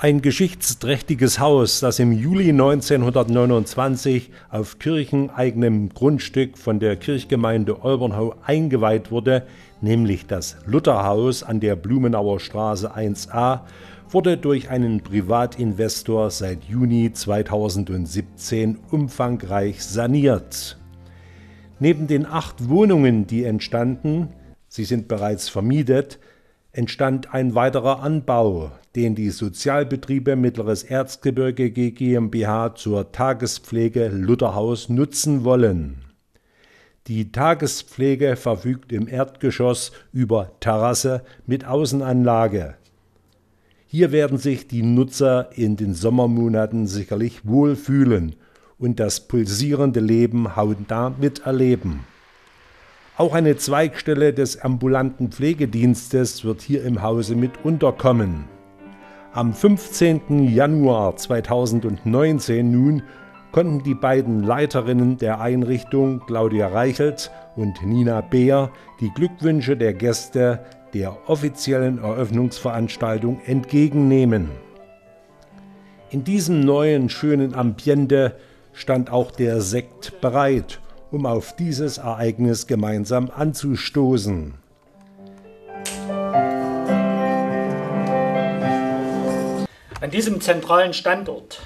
Ein geschichtsträchtiges Haus, das im Juli 1929 auf kircheneigenem Grundstück von der Kirchgemeinde Olbernhau eingeweiht wurde, nämlich das Lutherhaus an der Blumenauer Straße 1a, wurde durch einen Privatinvestor seit Juni 2017 umfangreich saniert. Neben den acht Wohnungen, die entstanden, sie sind bereits vermietet, entstand ein weiterer Anbau, den die Sozialbetriebe Mittleres Erzgebirge GmbH zur Tagespflege Lutherhaus nutzen wollen. Die Tagespflege verfügt im Erdgeschoss über Terrasse mit Außenanlage. Hier werden sich die Nutzer in den Sommermonaten sicherlich wohlfühlen und das pulsierende Leben hautnah miterleben. Auch eine Zweigstelle des ambulanten Pflegedienstes wird hier im Hause mit unterkommen. Am 15. Januar 2019 nun konnten die beiden Leiterinnen der Einrichtung, Claudia Reichelt und Nina Beer, die Glückwünsche der Gäste der offiziellen Eröffnungsveranstaltung entgegennehmen. In diesem neuen schönen Ambiente stand auch der Sekt bereit um auf dieses Ereignis gemeinsam anzustoßen. An diesem zentralen Standort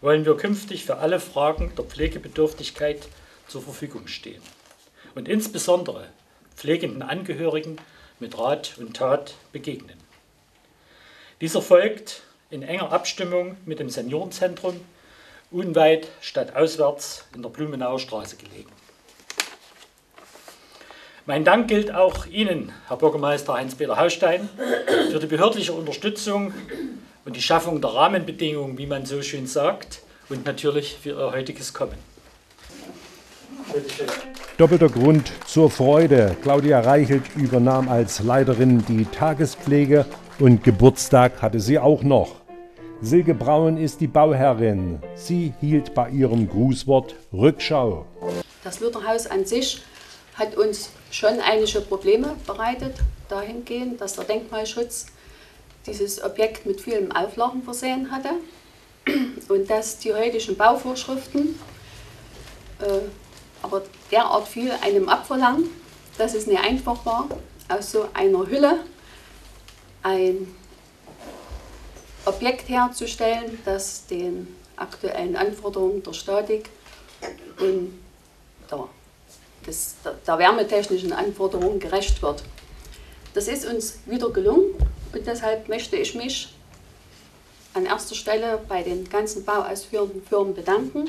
wollen wir künftig für alle Fragen der Pflegebedürftigkeit zur Verfügung stehen und insbesondere pflegenden Angehörigen mit Rat und Tat begegnen. Dieser folgt in enger Abstimmung mit dem Seniorenzentrum unweit stadtauswärts in der Blumenauer Straße gelegen. Mein Dank gilt auch Ihnen, Herr Bürgermeister Heinz-Peter Haustein, für die behördliche Unterstützung und die Schaffung der Rahmenbedingungen, wie man so schön sagt, und natürlich für Ihr heutiges Kommen. Doppelter Grund zur Freude. Claudia Reichelt übernahm als Leiterin die Tagespflege und Geburtstag hatte sie auch noch. Silke Braun ist die Bauherrin. Sie hielt bei ihrem Grußwort Rückschau. Das Lutherhaus an sich hat uns schon einige Probleme bereitet, dahingehend, dass der Denkmalschutz dieses Objekt mit vielen Auflagen versehen hatte und dass die heutigen Bauvorschriften äh, aber derart viel einem abverlangen, dass es nicht einfach war, aus so einer Hülle ein Objekt herzustellen, das den aktuellen Anforderungen der Statik und der des, der wärmetechnischen Anforderungen gerecht wird. Das ist uns wieder gelungen und deshalb möchte ich mich an erster Stelle bei den ganzen bauausführenden Firmen bedanken.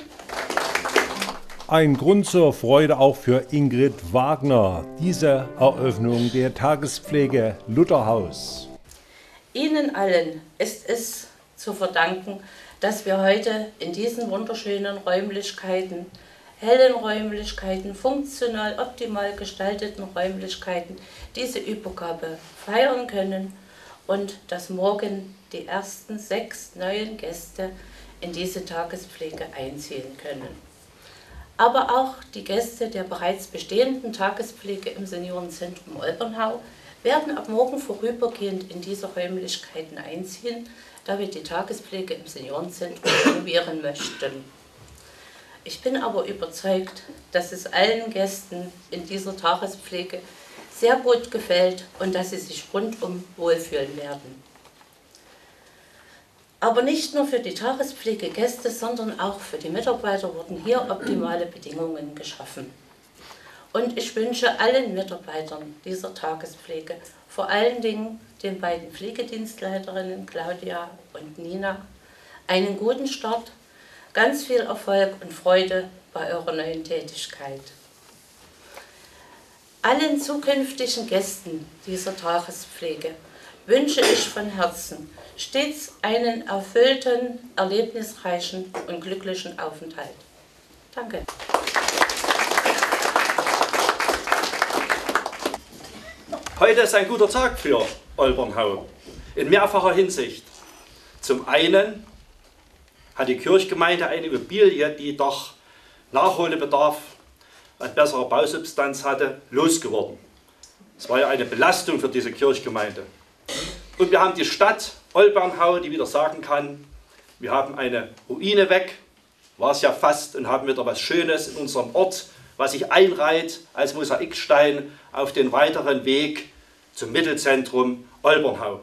Ein Grund zur Freude auch für Ingrid Wagner, diese Eröffnung der Tagespflege Lutherhaus. Ihnen allen ist es zu verdanken, dass wir heute in diesen wunderschönen Räumlichkeiten hellen Räumlichkeiten, funktional optimal gestalteten Räumlichkeiten diese Übergabe feiern können und dass morgen die ersten sechs neuen Gäste in diese Tagespflege einziehen können. Aber auch die Gäste der bereits bestehenden Tagespflege im Seniorenzentrum Olbernhau werden ab morgen vorübergehend in diese Räumlichkeiten einziehen, da wir die Tagespflege im Seniorenzentrum renovieren möchten. Ich bin aber überzeugt, dass es allen Gästen in dieser Tagespflege sehr gut gefällt und dass sie sich rundum wohlfühlen werden. Aber nicht nur für die Tagespflegegäste, sondern auch für die Mitarbeiter wurden hier optimale Bedingungen geschaffen. Und ich wünsche allen Mitarbeitern dieser Tagespflege, vor allen Dingen den beiden Pflegedienstleiterinnen Claudia und Nina, einen guten Start Ganz viel Erfolg und Freude bei eurer neuen Tätigkeit. Allen zukünftigen Gästen dieser Tagespflege wünsche ich von Herzen stets einen erfüllten, erlebnisreichen und glücklichen Aufenthalt. Danke. Heute ist ein guter Tag für Olbernhau in mehrfacher Hinsicht. Zum einen hat die Kirchgemeinde eine Immobilie, die doch Nachholbedarf an besserer Bausubstanz hatte, losgeworden. Es war ja eine Belastung für diese Kirchgemeinde. Und wir haben die Stadt Olbernhau, die wieder sagen kann, wir haben eine Ruine weg, war es ja fast, und haben wieder was Schönes in unserem Ort, was sich einreiht als Mosaikstein auf den weiteren Weg zum Mittelzentrum Olbernhau.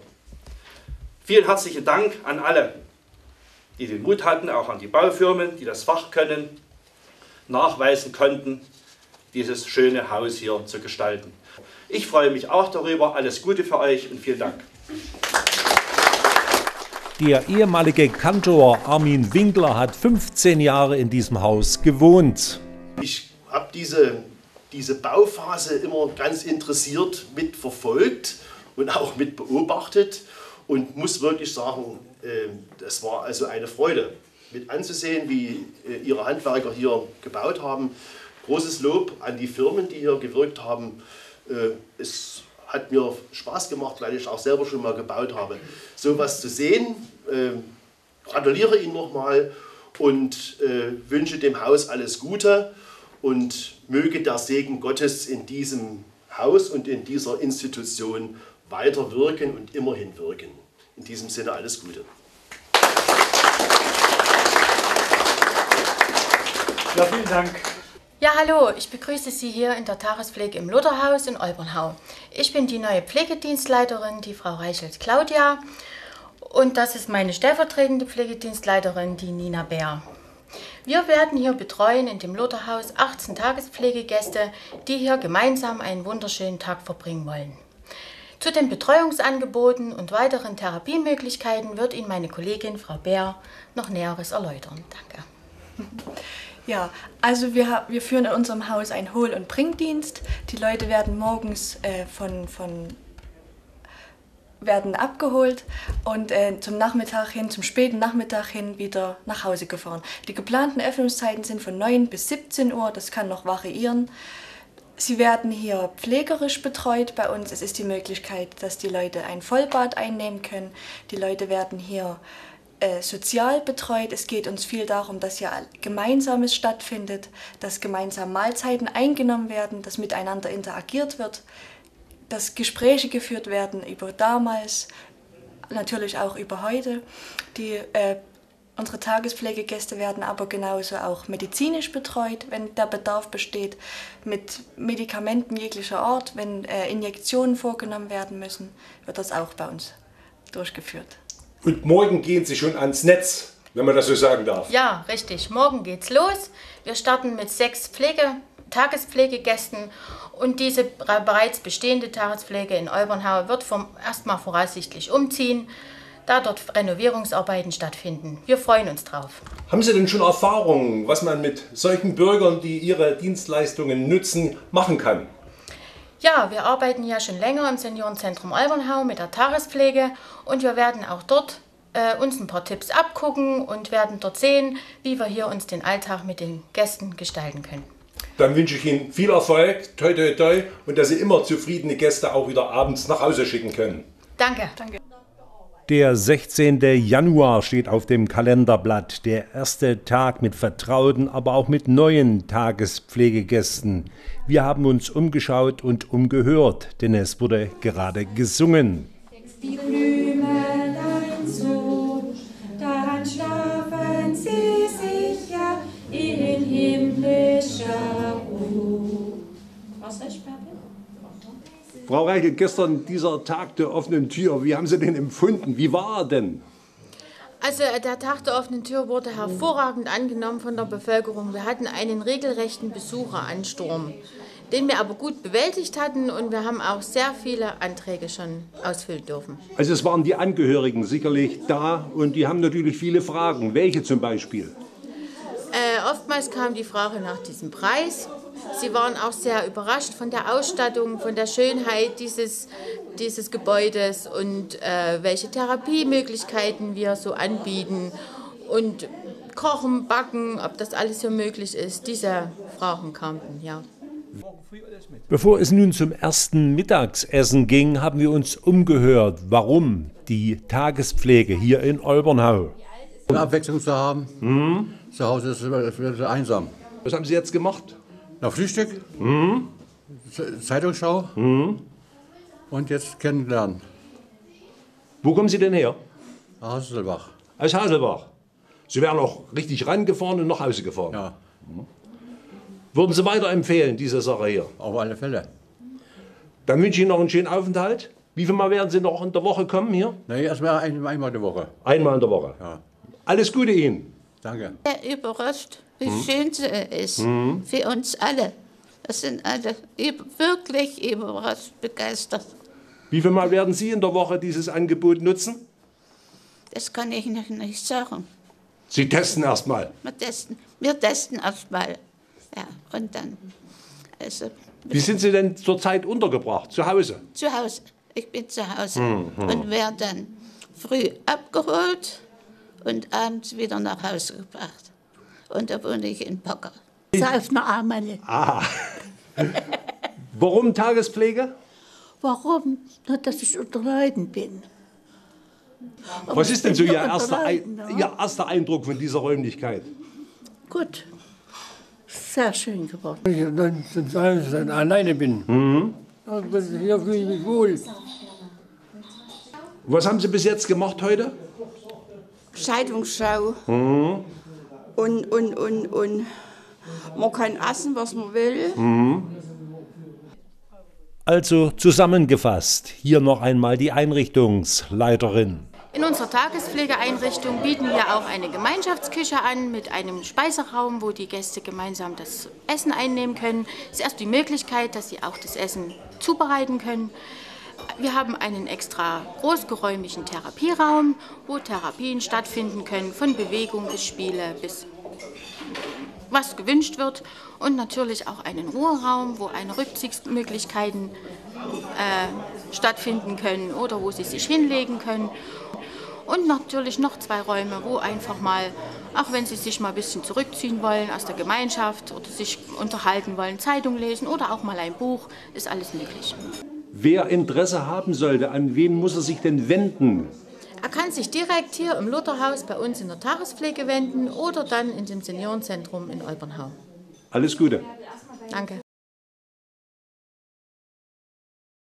Vielen herzlichen Dank an alle, die den Mut hatten, auch an die Baufirmen, die das Fach können, nachweisen konnten, dieses schöne Haus hier zu gestalten. Ich freue mich auch darüber. Alles Gute für euch und vielen Dank. Der ehemalige Kantor Armin Winkler hat 15 Jahre in diesem Haus gewohnt. Ich habe diese, diese Bauphase immer ganz interessiert mitverfolgt und auch mit beobachtet und muss wirklich sagen, das war also eine Freude mit anzusehen, wie äh, ihre Handwerker hier gebaut haben. Großes Lob an die Firmen, die hier gewirkt haben. Äh, es hat mir Spaß gemacht, weil ich auch selber schon mal gebaut habe. So was zu sehen, äh, gratuliere Ihnen nochmal und äh, wünsche dem Haus alles Gute und möge der Segen Gottes in diesem Haus und in dieser Institution weiter wirken und immerhin wirken. In diesem Sinne alles Gute. Ja, vielen Dank. Ja, hallo, ich begrüße Sie hier in der Tagespflege im Lutherhaus in Olbernhau. Ich bin die neue Pflegedienstleiterin, die Frau Reichelt Claudia. Und das ist meine stellvertretende Pflegedienstleiterin, die Nina Bär. Wir werden hier betreuen in dem Lutherhaus 18 Tagespflegegäste, die hier gemeinsam einen wunderschönen Tag verbringen wollen. Zu den Betreuungsangeboten und weiteren Therapiemöglichkeiten wird Ihnen meine Kollegin Frau Bär noch Näheres erläutern. Danke. Ja, also wir, wir führen in unserem Haus einen Hohl- und Bringdienst. Die Leute werden morgens äh, von, von werden abgeholt und äh, zum Nachmittag hin, zum späten Nachmittag hin wieder nach Hause gefahren. Die geplanten Öffnungszeiten sind von 9 bis 17 Uhr, das kann noch variieren. Sie werden hier pflegerisch betreut bei uns. Es ist die Möglichkeit, dass die Leute ein Vollbad einnehmen können. Die Leute werden hier äh, sozial betreut. Es geht uns viel darum, dass hier Gemeinsames stattfindet, dass gemeinsam Mahlzeiten eingenommen werden, dass miteinander interagiert wird, dass Gespräche geführt werden über damals, natürlich auch über heute. Die, äh, unsere Tagespflegegäste werden aber genauso auch medizinisch betreut, wenn der Bedarf besteht, mit Medikamenten jeglicher Art. Wenn äh, Injektionen vorgenommen werden müssen, wird das auch bei uns durchgeführt. Und morgen gehen Sie schon ans Netz, wenn man das so sagen darf. Ja, richtig. Morgen geht's los. Wir starten mit sechs Pflege, Tagespflegegästen und diese bereits bestehende Tagespflege in Olbernhau wird vom, erstmal voraussichtlich umziehen, da dort Renovierungsarbeiten stattfinden. Wir freuen uns drauf. Haben Sie denn schon Erfahrungen, was man mit solchen Bürgern, die ihre Dienstleistungen nutzen, machen kann? Ja, wir arbeiten ja schon länger im Seniorenzentrum Albernhau mit der Tagespflege und wir werden auch dort äh, uns ein paar Tipps abgucken und werden dort sehen, wie wir hier uns den Alltag mit den Gästen gestalten können. Dann wünsche ich Ihnen viel Erfolg, toi toi toi und dass Sie immer zufriedene Gäste auch wieder abends nach Hause schicken können. Danke. Danke. Der 16. Januar steht auf dem Kalenderblatt. Der erste Tag mit vertrauten, aber auch mit neuen Tagespflegegästen. Wir haben uns umgeschaut und umgehört, denn es wurde gerade gesungen. Die Frau Reichel, gestern dieser Tag der offenen Tür, wie haben Sie den empfunden? Wie war er denn? Also äh, der Tag der offenen Tür wurde hervorragend angenommen von der Bevölkerung. Wir hatten einen regelrechten Besucheransturm, den wir aber gut bewältigt hatten und wir haben auch sehr viele Anträge schon ausfüllen dürfen. Also es waren die Angehörigen sicherlich da und die haben natürlich viele Fragen. Welche zum Beispiel? Äh, oftmals kam die Frage nach diesem Preis. Sie waren auch sehr überrascht von der Ausstattung, von der Schönheit dieses, dieses Gebäudes und äh, welche Therapiemöglichkeiten wir so anbieten und Kochen, Backen, ob das alles so möglich ist. Diese Fragen kamen, ja. Bevor es nun zum ersten Mittagsessen ging, haben wir uns umgehört, warum die Tagespflege hier in Olbernhau. Um Abwechslung zu haben. Mhm. Zu Hause ist es einsam. Was haben Sie jetzt gemacht? Na, Frühstück, mhm. Zeitungsschau mhm. und jetzt kennenlernen. Wo kommen Sie denn her? Haselbach. Aus Haselbach. Sie wären auch richtig rangefahren und nach Hause gefahren. Ja, Würden Sie weiterempfehlen, diese Sache hier? auf alle Fälle. Dann wünsche ich Ihnen noch einen schönen Aufenthalt. Wie viel Mal werden Sie noch in der Woche kommen hier? Nee, erstmal ein, einmal die Woche. Einmal in der Woche. Ja. Alles Gute Ihnen. Danke. sehr überrascht, wie Hm? schön sie ist. Mhm. Für uns alle. Das sind alle wirklich überrascht, begeistert. Wie viel Mal werden Sie in der Woche dieses Angebot nutzen? Das kann ich noch nicht sagen. Sie testen erst mal. Wir testen, wir testen erstmal. Ja, und dann. Also, Wie sind Sie denn zurzeit untergebracht? Zu Hause? zu Hause. Ich bin zu Hause Mhm. und werde dann früh abgeholt und abends wieder nach Hause gebracht. Und da wohne ich in Pocker. Auf einer Armelle. Ah. Warum Tagespflege? Warum? Nur, dass ich unter Leiden bin. Aber Was ist denn so Ihr erster, Leiden, Ein, ja. Ihr erster Eindruck von dieser Räumlichkeit? Gut. Sehr schön geworden. Wenn ich dann dann alleine bin. Mhm. Also hier fühle ich mich wohl. Was haben Sie bis jetzt gemacht heute? Scheidungsschau Mhm. Und, und, und, und man kann essen, was man will. Mhm. Also zusammengefasst, hier noch einmal die Einrichtungsleiterin. In unserer Tagespflegeeinrichtung bieten wir auch eine Gemeinschaftsküche an mit einem Speiseraum, wo die Gäste gemeinsam das Essen einnehmen können. Es ist erst die Möglichkeit, dass sie auch das Essen zubereiten können. Wir haben einen extra großgeräumigen Therapieraum, wo Therapien stattfinden können, von Bewegung bis Spiele bis was gewünscht wird. Und natürlich auch einen Ruheraum, wo eine Rückzugsmöglichkeiten äh, stattfinden können oder wo sie sich hinlegen können. Und natürlich noch zwei Räume, wo einfach mal, auch wenn Sie sich mal ein bisschen zurückziehen wollen aus der Gemeinschaft oder sich unterhalten wollen, Zeitung lesen oder auch mal ein Buch, ist alles möglich. Wer Interesse haben sollte, an wen muss er sich denn wenden? Er kann sich direkt hier im Lutherhaus bei uns in der Tagespflege wenden oder dann in dem Seniorenzentrum in Olbernhau. Alles Gute. Danke.